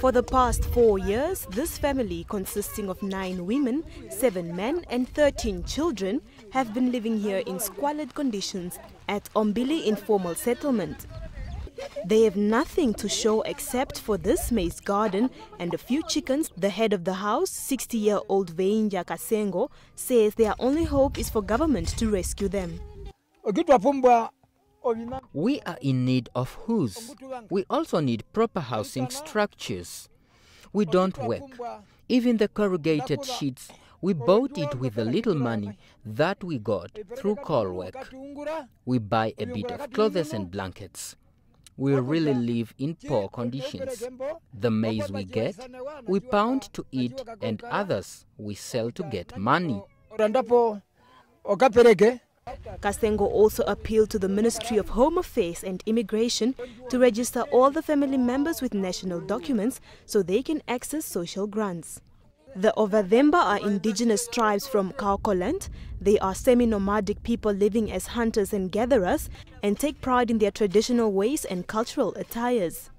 For the past four years, this family, consisting of nine women, seven men, and 13 children, have been living here in squalid conditions at Ombili Informal Settlement. They have nothing to show except for this maize garden and a few chickens. The head of the house, 60 year old Veinja Kasengo, says their only hope is for government to rescue them. We are in need of house. We also need proper housing structures. We don't work. Even the corrugated sheets, we bought it with the little money that we got through coal work. We buy a bit of clothes and blankets. We really live in poor conditions. The maize we get, we pound to eat, and others we sell to get money. Kasengo also appealed to the Ministry of Home Affairs and Immigration to register all the family members with national documents so they can access social grants. The Ovazemba are indigenous tribes from Kaokoland. They are semi-nomadic people living as hunters and gatherers and take pride in their traditional ways and cultural attires.